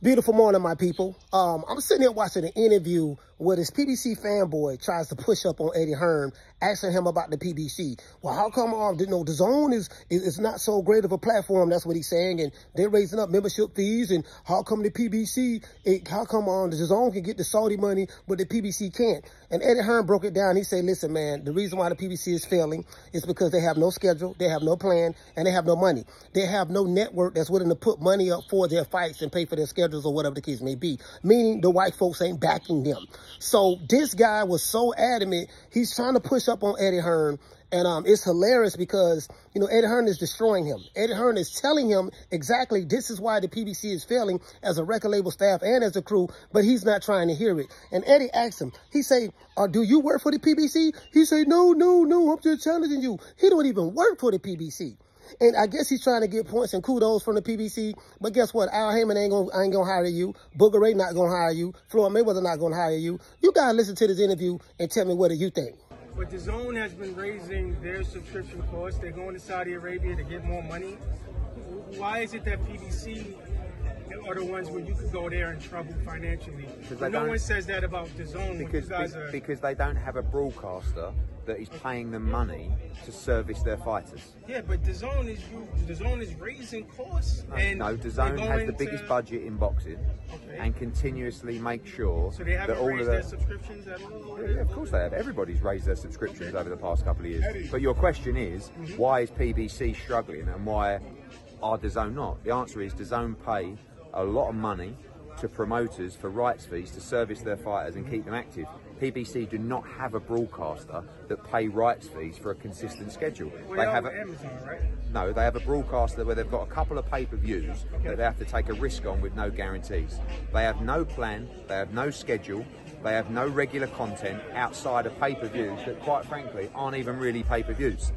Beautiful morning, my people. Um, I'm sitting here watching an interview where this PBC fanboy tries to push up on Eddie Hearn, asking him about the PBC. Well, how come um, you know, DAZN is, is, is not so great of a platform? That's what he's saying. And they're raising up membership fees. And how come the PBC, it, how come um, DAZN can get the Saudi money, but the PBC can't? And Eddie Hearn broke it down. He said, listen, man, the reason why the PBC is failing is because they have no schedule, they have no plan, and they have no money. They have no network that's willing to put money up for their fights and pay for their schedules or whatever the case may be, meaning the white folks ain't backing them. So this guy was so adamant. He's trying to push up on Eddie Hearn. And um, it's hilarious because, you know, Eddie Hearn is destroying him. Eddie Hearn is telling him exactly this is why the PBC is failing as a record label staff and as a crew, but he's not trying to hear it. And Eddie asked him, he say, uh, do you work for the PBC? He say, no, no, no, I'm just challenging you. He don't even work for the PBC. And I guess he's trying to get points and kudos from the PBC. But guess what? Al Haymon ain't gonna ain't gonna hire you. Booger Ray not gonna hire you. Floyd Mayweather not gonna hire you. You gotta listen to this interview and tell me what do you think. But DAZN has been raising their subscription costs. They're going to Saudi Arabia to get more money. Why is it that PBC are the ones where you could go there in trouble financially? No one says that about DAZN. Because, are... because they don't have a broadcaster that is paying them money to service their fighters. Yeah, but DAZN is DAZN is raising costs. No, and no DAZN has the biggest to... budget in boxing okay. and continuously make sure so they haven't that all raised of their subscriptions at all. Yeah, of course they have. Everybody's raised their subscriptions okay. over the past couple of years. But your question is, mm -hmm. why is PBC struggling and why are DAZN not? The answer is DAZN pay a lot of money to promoters for rights fees to service their fighters and keep them active. PBC do not have a broadcaster that pay rights fees for a consistent schedule. They have a, Amazon, right? No, they have a broadcaster where they've got a couple of pay-per-views okay. that they have to take a risk on with no guarantees. They have no plan, they have no schedule, they have no regular content outside of pay-per-views that, quite frankly, aren't even really pay-per-views.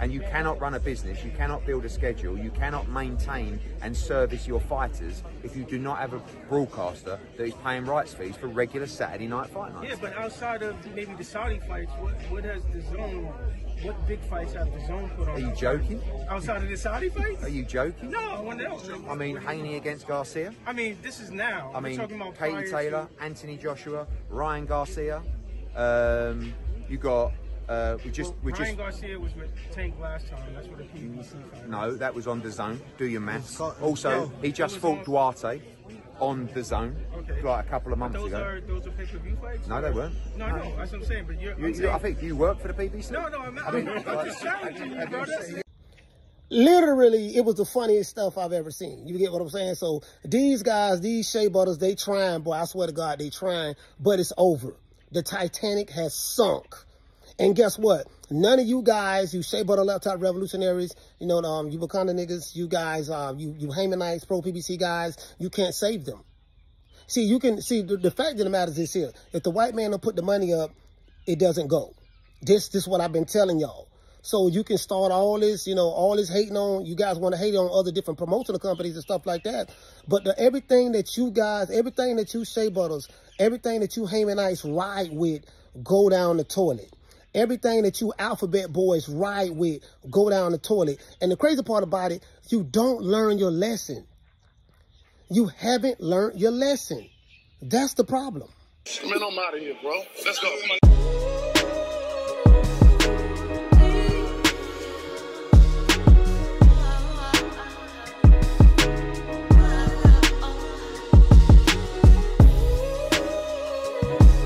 And you cannot run a business, you cannot build a schedule, you cannot maintain and service your fighters if you do not have a broadcaster that is paying rights fees for regular Saturday night fight nights. Yeah, but outside of maybe the Saudi fights, what, what has DAZN what big fights have DAZN put on? Are you joking? Outside of the Saudi fights? Are you joking? No, one else. I mean, Haney against Garcia. I mean, this is now. I mean, talking about Katie Taylor, to... Anthony Joshua, Ryan Garcia. Um, you got. Uh, we just, well, we Ryan just. Garcia was with Tank last time. That's what the PBC fight. No, that was on DAZN. Do your maths. Also, he just fought Duarte on DAZN okay. like a couple of months those ago. Are, those are pay-per-view fights? No, they weren't. No, no, that's what I'm saying. But you're, you, saying, I think you work for the PBC. No, no, I'm not. I mean, I'm just challenging you, brother. Literally, it was the funniest stuff I've ever seen. You get what I'm saying? So these guys, these Shea Butters, they trying, boy, I swear to God, they trying, but it's over. The Titanic has sunk. And guess what? None of you guys, you Shea Butter Laptop Revolutionaries, you know, um, you Wakanda niggas, you guys, um, you, you Haymonites, Pro PBC guys, you can't save them. See, you can, see, the, the fact of the matter is this here. If the white man don't put the money up, it doesn't go. This, this is what I've been telling y'all. So you can start all this, you know, all this hating on, you guys want to hate on other different promotional companies and stuff like that. But the, everything that you guys, everything that you Shea Butters, everything that you Haymonites ride with, go down the toilet. Everything that you alphabet boys ride with, go down the toilet. And the crazy part about it, you don't learn your lesson. You haven't learned your lesson. That's the problem. Man, I'm out of here, bro. Let's go. Bye.